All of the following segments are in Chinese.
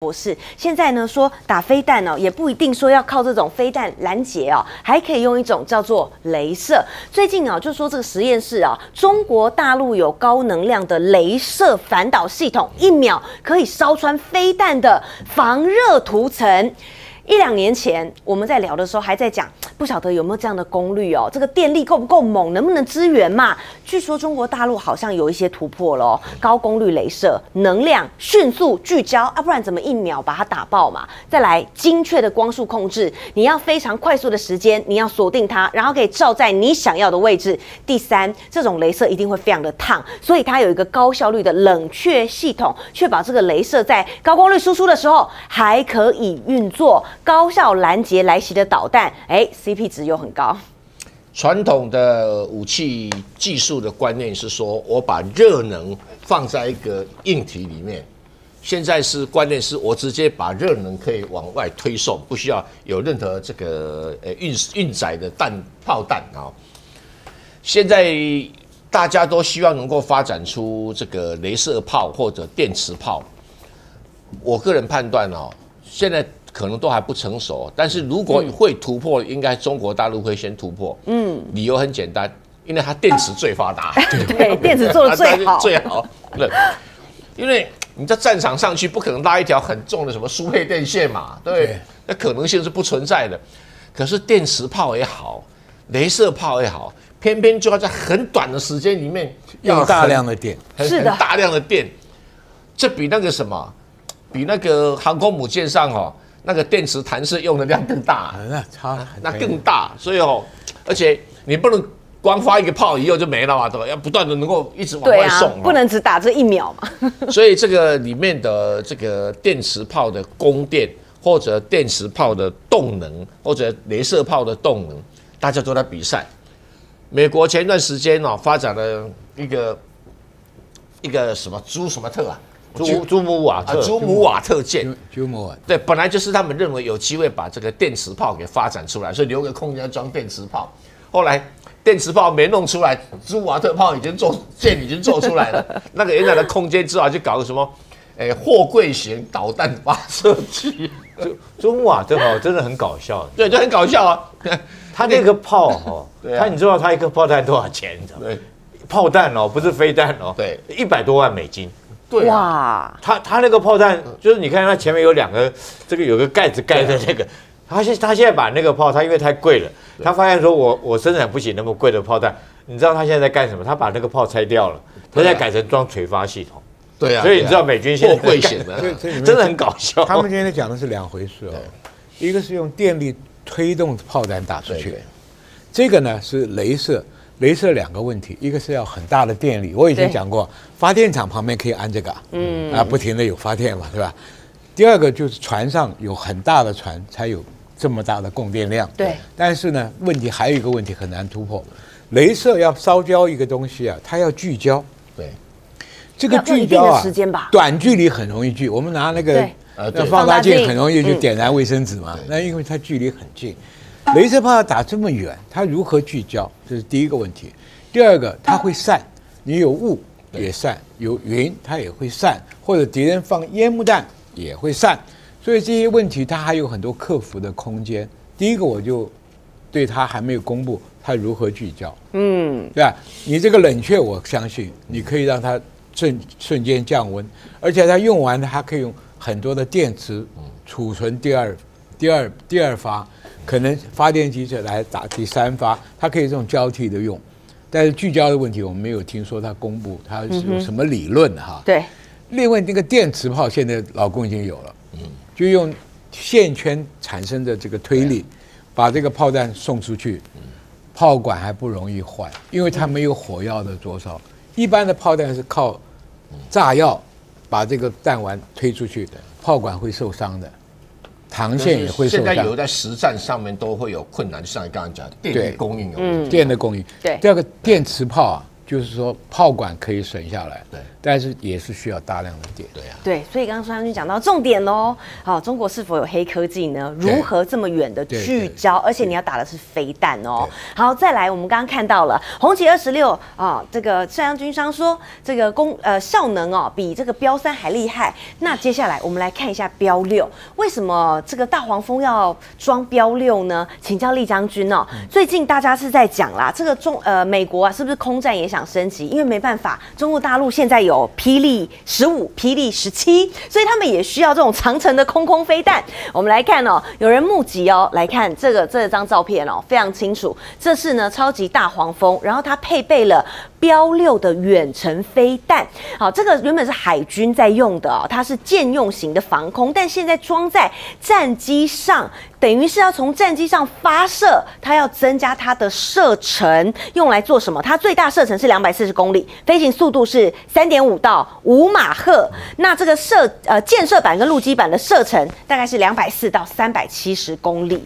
博士，现在呢说打飞弹哦，也不一定说要靠这种飞弹拦截哦，还可以用一种叫做镭射。最近啊，就说这个实验室啊，中国大陆有高能量的镭射反导系统，一秒可以烧穿飞弹的防热涂层。一两年前我们在聊的时候，还在讲，不晓得有没有这样的功率哦，这个电力够不够猛，能不能支援嘛？据说中国大陆好像有一些突破了哦，高功率镭射，能量迅速聚焦啊，不然怎么一秒把它打爆嘛？再来精确的光束控制，你要非常快速的时间，你要锁定它，然后可以照在你想要的位置。第三，这种镭射一定会非常的烫，所以它有一个高效率的冷却系统，确保这个镭射在高功率输出的时候还可以运作。高效拦截来袭的导弹，哎，CP 值又很高。传统的武器技术的观念是说，我把热能放在一个硬体里面。现在是观念是我直接把热能可以往外推送，不需要有任何这个呃运运载的弹炮弹啊。现在大家都希望能够发展出这个镭射炮或者电磁炮。我个人判断哦，现在。可能都还不成熟，但是如果会突破，应该中国大陆会先突破。嗯，理由很简单，因为它电池最发达，对，电池做的最好，最好。对，因为你在战场上去，不可能拉一条很重的什么输配电线嘛，对，那可能性是不存在的。可是电磁炮也好，镭射炮也好，偏偏就要在很短的时间里面要大量的电，是的，大量的电，这比那个什么，比那个航空母舰上哦。那个电池弹射用的量更大，那差那更大，所以哦，而且你不能光发一个炮以后就没了嘛，对吧？要不断的能够一直往外送，不能只打这一秒嘛。所以这个里面的这个电磁炮的供电，或者电磁炮的动能，或者镭射炮的动能，大家都在比赛。美国前段时间哦，发展了一个一个什么朱什么特啊？朱朱姆瓦特，朱姆瓦特舰，朱姆瓦对，本来就是他们认为有机会把这个电磁炮给发展出来，所以留个空间装电磁炮。后来电磁炮没弄出来，朱姆瓦特炮已经做舰已经做出来了，那个原来的空间之好就搞个什么，诶，货柜型导弹发射器。朱朱姆瓦特炮真的很搞笑，对，就很搞笑啊。他那个炮 哈，他你知道他一颗炮弹多少钱？对，炮弹哦，不是飞弹哦，对，一百多万美金。对哇，他他那个炮弹就是你看他前面有两个，这个有个盖子盖在那个，他现他现在把那个炮，他因为太贵了，他发现说我我生产不起那么贵的炮弹，你知道他现在在干什么？他把那个炮拆掉了，他在改成装垂发系统。对啊，所以你知道美军现在危险的，真的很搞笑。他们今天讲的是两回事哦，一个是用电力推动炮弹打出去，这个呢是镭射。镭射两个问题，一个是要很大的电力，我已经讲过，发电厂旁边可以安这个，嗯，啊，不停的有发电嘛，对吧？第二个就是船上有很大的船才有这么大的供电量，对。但是呢，问题还有一个问题很难突破，镭射要烧焦一个东西啊，它要聚焦，对。这个聚焦啊，时间吧，短距离很容易聚，我们拿那个呃放大镜很容易就点燃卫生纸嘛，那因为它距离很近。镭射炮要打这么远，它如何聚焦？这是第一个问题。第二个，它会散，你有雾也散，有云它也会散，或者敌人放烟幕弹也会散。所以这些问题它还有很多克服的空间。第一个，我就对它还没有公布它如何聚焦，嗯，对吧？你这个冷却，我相信你可以让它瞬瞬间降温，而且它用完它可以用很多的电池储存第二、第二、第二发。可能发电机就来打第三发，它可以这种交替的用，但是聚焦的问题我们没有听说它公布它是有什么理论哈。对，另外那个电磁炮现在老公已经有了，嗯，就用线圈产生的这个推力，把这个炮弹送出去，炮管还不容易坏，因为它没有火药的灼烧。一般的炮弹是靠炸药把这个弹丸推出去，炮管会受伤的。航线也会受现在有在实战上面都会有困难，就像你刚刚讲，电力供应有电的供应。对，第二个电磁炮啊，就是说炮管可以省下来，对，但是也是需要大量的电。对啊，对，所以刚刚孙将军讲到重点喽，好，中国是否有黑科技呢？如何这么远的聚焦？而且你要打的是飞弹哦。好，再来，我们刚刚看到了红旗二十六啊，这个孙将军商说这个功呃效能哦比这个标三还厉害。那接下来我们来看一下标六，为什么这个大黄蜂要装标六呢？请教厉将军哦，最近大家是在讲啦，这个中呃美国啊是不是空战也想？升级，因为没办法，中国大陆现在有霹雳十五、霹雳十七，所以他们也需要这种长城的空空飞弹。我们来看哦，有人募集哦，来看这个这张照片哦，非常清楚，这是呢超级大黄蜂，然后它配备了标六的远程飞弹。好，这个原本是海军在用的哦，它是舰用型的防空，但现在装在战机上。等于是要从战机上发射，它要增加它的射程，用来做什么？它最大射程是两百四十公里，飞行速度是三点五到五马赫。那这个射呃建设版跟陆基版的射程大概是两百四到三百七十公里。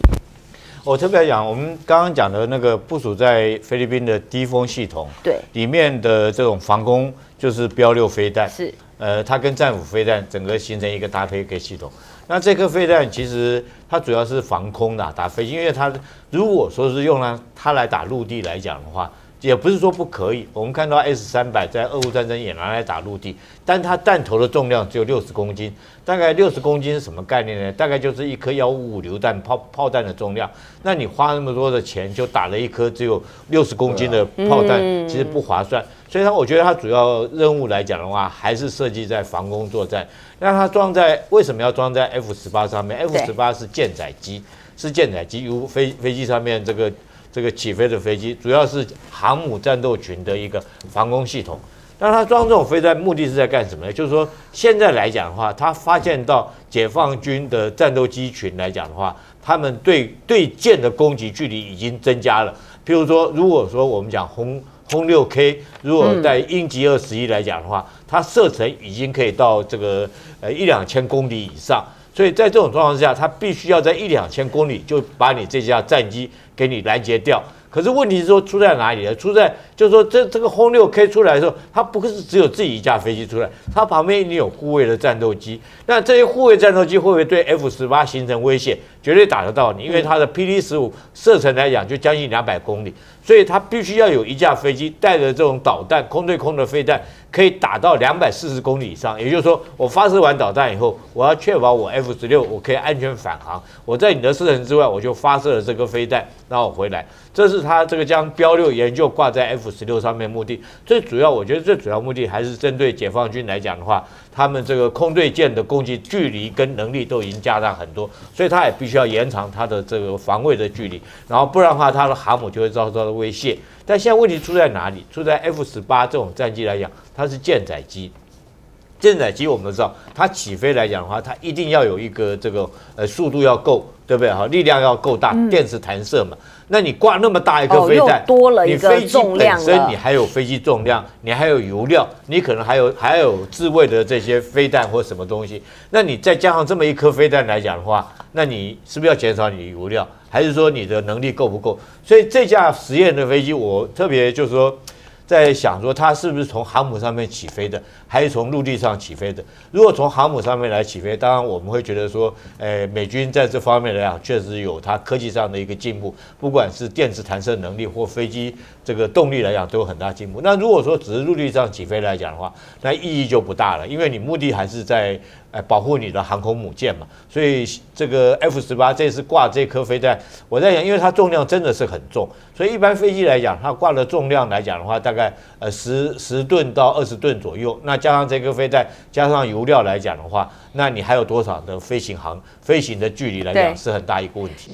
我特别讲，我们刚刚讲的那个部署在菲律宾的低风系统，对里面的这种防空就是标六飞弹，是呃，它跟战斧飞弹整个形成一个搭配一个系统。那这颗飞弹其实它主要是防空的，打飞机，因为它如果说是用了它来打陆地来讲的话，也不是说不可以。我们看到 S 三百在俄乌战争也拿来打陆地，但它弹头的重量只有六十公斤，大概六十公斤是什么概念呢？大概就是一颗幺五五榴弹炮炮弹的重量。那你花那么多的钱就打了一颗只有六十公斤的炮弹，其实不划算。所以它我觉得它主要任务来讲的话，还是设计在防空作战。那它装在为什么要装在 F 十八上面？F 十八是舰载机，是舰载机，如飞飞机上面这个这个起飞的飞机，主要是航母战斗群的一个防空系统。那它装这种飞弹目的是在干什么呢？就是说现在来讲的话，它发现到解放军的战斗机群来讲的话，他们对对舰的攻击距离已经增加了。譬如说，如果说我们讲轰。轰六 K，如果在鹰击二十一来讲的话，它射程已经可以到这个呃一两千公里以上，所以在这种状况之下，他必须要在一两千公里就把你这架战机给你拦截掉。可是问题是说出在哪里呢？出在就是说这这个轰六 K 出来的时候，它不是只有自己一架飞机出来，它旁边一定有护卫的战斗机。那这些护卫战斗机会不会对 F 十八形成威胁？绝对打得到你，因为它的 PD 十五射程来讲就将近两百公里，所以它必须要有一架飞机带着这种导弹，空对空的飞弹，可以打到两百四十公里以上。也就是说，我发射完导弹以后，我要确保我 F 十六我可以安全返航。我在你的射程之外，我就发射了这个飞弹，然后回来。这是它这个将标六研究挂在 F 十六上面目的。最主要，我觉得最主要目的还是针对解放军来讲的话。他们这个空对舰的攻击距离跟能力都已经加大很多，所以他也必须要延长他的这个防卫的距离，然后不然的话，他的航母就会遭到威胁。但现在问题出在哪里？出在 F 十八这种战机来讲，它是舰载机，舰载机我们都知道，它起飞来讲的话，它一定要有一个这个呃速度要够，对不对？哈，力量要够大，电磁弹射嘛。那你挂那么大一颗飞弹，多了一个重量本身你还有飞机重量，你还有油料，你可能还有还有自卫的这些飞弹或什么东西。那你再加上这么一颗飞弹来讲的话，那你是不是要减少你的油料？还是说你的能力够不够？所以这架实验的飞机，我特别就是说。在想说它是不是从航母上面起飞的，还是从陆地上起飞的？如果从航母上面来起飞，当然我们会觉得说，诶，美军在这方面来讲确实有它科技上的一个进步，不管是电磁弹射能力或飞机这个动力来讲都有很大进步。那如果说只是陆地上起飞来讲的话，那意义就不大了，因为你目的还是在。哎，保护你的航空母舰嘛，所以这个 F 十八这次挂这颗飞弹，我在想，因为它重量真的是很重，所以一般飞机来讲，它挂的重量来讲的话，大概呃十十吨到二十吨左右。那加上这个飞弹，加上油料来讲的话，那你还有多少的飞行航飞行的距离来讲，是很大一个问题。